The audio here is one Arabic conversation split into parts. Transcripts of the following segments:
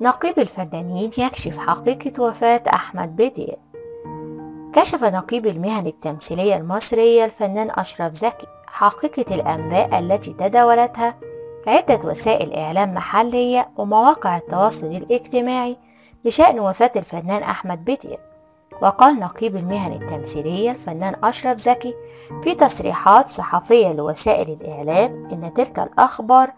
نقيب الفنانين يكشف حقيقة وفاة أحمد بدير كشف نقيب المهن التمثيلية المصرية الفنان أشرف زكي حقيقة الأنباء التي تداولتها عدة وسائل إعلام محلية ومواقع التواصل الاجتماعي بشأن وفاة الفنان أحمد بدير وقال نقيب المهن التمثيلية الفنان أشرف زكي في تصريحات صحفية لوسائل الإعلام إن تلك الأخبار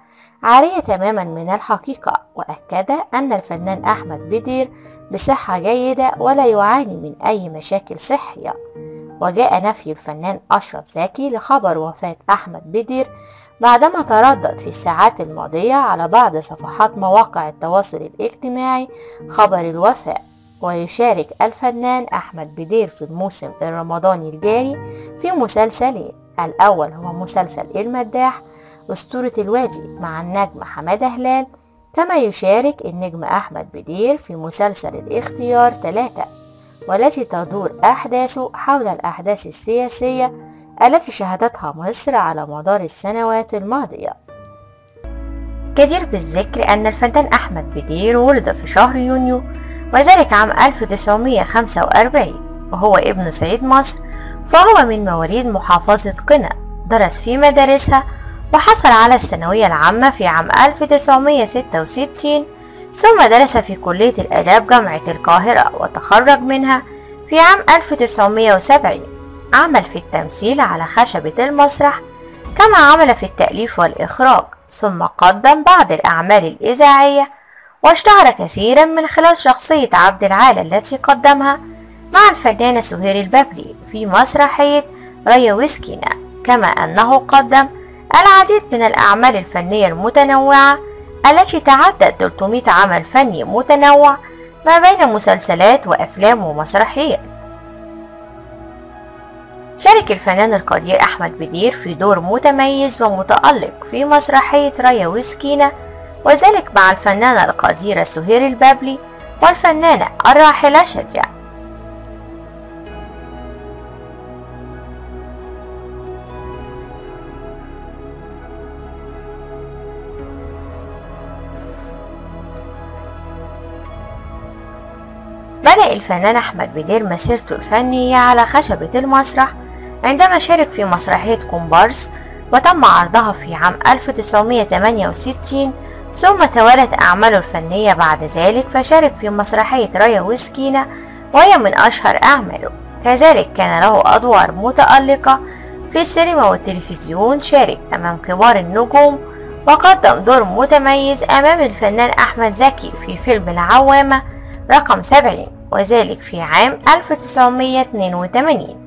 عارية تماما من الحقيقة وأكد أن الفنان أحمد بدير بصحة جيدة ولا يعاني من أي مشاكل صحية. وجاء نفي الفنان أشرف زكي لخبر وفاة أحمد بدير بعدما تردد في الساعات الماضية على بعض صفحات مواقع التواصل الاجتماعي خبر الوفاة. ويشارك الفنان أحمد بدير في الموسم الرمضاني الجاري في مسلسلين الأول هو مسلسل المداح أسطورة الوادي مع النجم حمادة هلال كما يشارك النجم أحمد بدير في مسلسل الاختيار ثلاثة والتي تدور أحداثه حول الأحداث السياسية التي شهدتها مصر على مدار السنوات الماضية. جدير بالذكر أن الفنان أحمد بدير ولد في شهر يونيو وذلك عام 1945 وهو ابن صعيد مصر فهو من مواليد محافظة قنا درس في مدارسها وحصل على الثانوية العامة في عام 1966 ثم درس في كلية الآداب جامعة القاهرة وتخرج منها في عام 1970 عمل في التمثيل على خشبة المسرح كما عمل في التأليف والإخراج ثم قدم بعض الأعمال الإذاعية واشتهر كثيرا من خلال شخصية عبد العال التي قدمها مع الفنانة سهير البابلي في مسرحية ريا ويسكينا. كما أنه قدم العديد من الأعمال الفنية المتنوعة التي تعدت 300 عمل فني متنوع ما بين مسلسلات وأفلام ومسرحيات. شارك الفنان القدير أحمد بدير في دور متميز ومتألق في مسرحية ريا وسكينة وذلك مع الفنانة القديرة سهير البابلي والفنانة الراحلة شجع بدأ الفنان أحمد بدير مسيرته الفنية على خشبة المسرح عندما شارك في مسرحية كومبارس وتم عرضها في عام 1968 ثم توالت أعماله الفنية بعد ذلك فشارك في مسرحية ريا وسكينة وهي من أشهر أعماله. كذلك كان له أدوار متألقة في السينما والتلفزيون شارك أمام كبار النجوم وقدم دور متميز أمام الفنان أحمد زكي في فيلم العوامة رقم 70 وذلك في عام 1982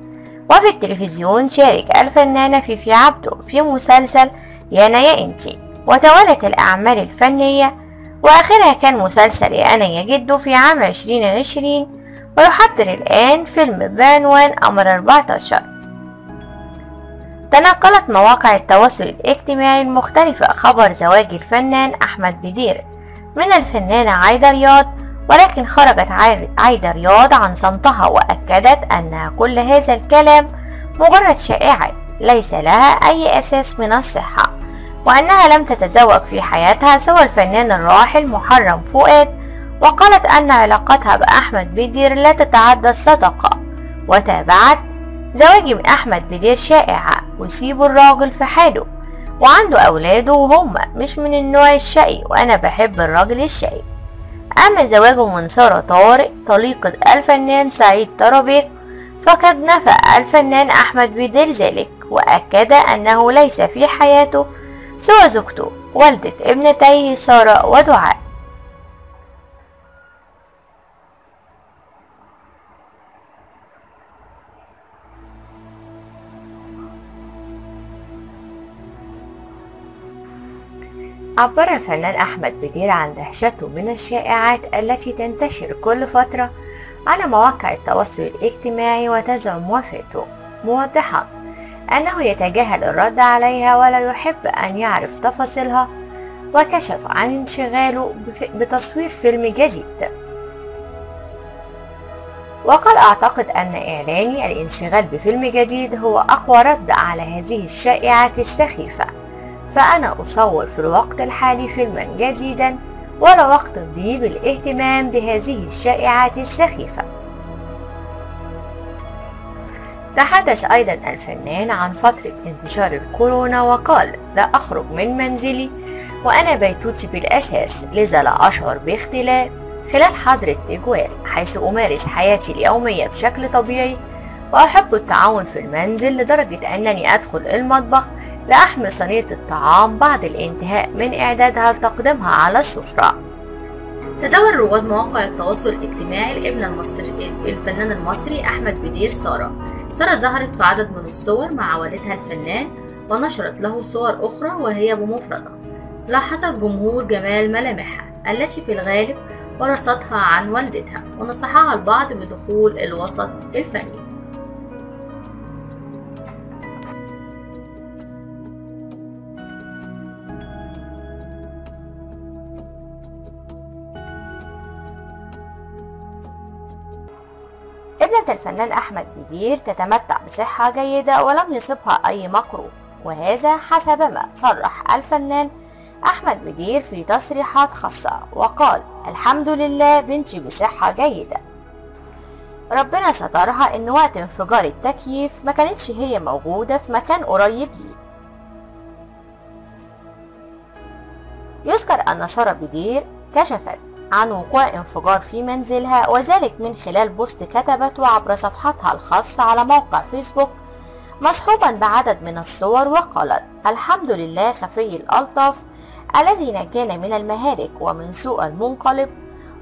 وفي التلفزيون شارك الفنانة فيفي عبده في مسلسل يانا يا انتي. وتوالت الأعمال الفنية. وآخرها كان مسلسل يا أنا يا جدو في عام 2020 ويحضر الآن فيلم بعنوان أمر 14 تنقلت مواقع التواصل الاجتماعي المختلفة خبر زواج الفنان أحمد بدير من الفنانة عايدة رياض ولكن خرجت عايدة رياض عن صمتها وأكدت أن كل هذا الكلام مجرد شائعة ليس لها أي أساس من الصحة. وأنها لم تتزوج في حياتها سوى الفنان الراحل محرم فؤاد وقالت أن علاقتها بأحمد بدير لا تتعدى الصدقة وتابعت زواجي من أحمد بدير شائعة وسيبوا الراجل في حاله وعنده أولاده وهم مش من النوع الشقي وأنا بحب الراجل الشقي. أما زواجه من سارة طارق طليقة الفنان سعيد طرابيك فقد نفى الفنان أحمد بدير ذلك وأكد أنه ليس في حياته سوى زوجته والدة ابنتيه سارة ودعاء. عبر الفنان أحمد بدير عن دهشته من الشائعات التي تنتشر كل فترة على مواقع التواصل الاجتماعي وتزعم وفاته موضحا أنه يتجاهل الرد عليها ولا يحب أن يعرف تفاصيلها وكشف عن انشغاله بتصوير فيلم جديد. وقال أعتقد أن إعلاني الانشغال بفيلم جديد هو أقوى رد على هذه الشائعات السخيفة. فأنا أصور في الوقت الحالي فيلما جديدا ولا وقت بي بالإهتمام بهذه الشائعات السخيفة. تحدث أيضا الفنان عن فترة انتشار الكورونا وقال لا أخرج من منزلي وأنا بيتوتي بالأساس لذا لا أشعر باختلاف خلال حظر التجوال حيث أمارس حياتي اليومية بشكل طبيعي وأحب التعاون في المنزل لدرجة أنني أدخل المطبخ لأحمل صينية الطعام بعد الانتهاء من إعدادها لتقديمها على السفرة. تداول رواد مواقع التواصل الاجتماعي الابن المصري الفنان المصري أحمد بدير سارة. سارة ظهرت في عدد من الصور مع والدها الفنان ونشرت له صور أخرى وهي بمفردة. لاحظ الجمهور جمال ملامحها التي في الغالب ورثتها عن والدتها ونصحها البعض بدخول الوسط الفني. الفنان أحمد بدير تتمتع بصحة جيدة ولم يصبها أي مكروه وهذا حسب ما صرح الفنان أحمد بدير في تصريحات خاصة وقال الحمد لله بنتي بصحة جيدة ربنا سترها إن وقت انفجار التكييف ما كانتش هي موجودة في مكان قريب لي يذكر أن سارة بدير كشفت عن وقوع انفجار في منزلها وذلك من خلال بوست كتبته عبر صفحتها الخاصة على موقع فيسبوك مصحوبا بعدد من الصور وقالت الحمد لله خفي الألطاف الذي نجانا من المهالك ومن سوء المنقلب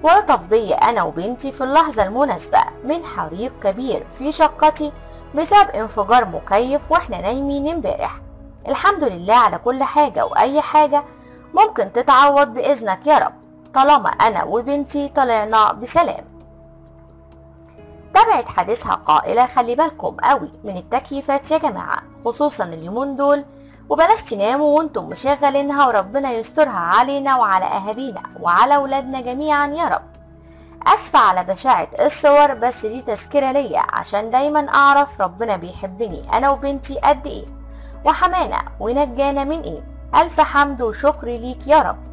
ولطف بي أنا وبنتي في اللحظة المناسبة من حريق كبير في شقتي بسبب انفجار مكيف وإحنا نايمين امبارح. الحمد لله على كل حاجة وأي حاجة ممكن تتعوض بإذنك يا رب. طالما أنا وبنتي طلعنا بسلام. تابعت حديثها قائلة خلي بالكم قوي من التكييفات يا جماعة خصوصا اليومين دول وبلاش تناموا وأنتم مشغلينها وربنا يسترها علينا وعلى أهالينا وعلى ولادنا جميعا يا رب. أسفة على بشاعة الصور بس دي تذكرة ليا عشان دايما أعرف ربنا بيحبني أنا وبنتي قد إيه. وحمانا ونجانا من إيه. ألف حمد وشكر ليك يا رب.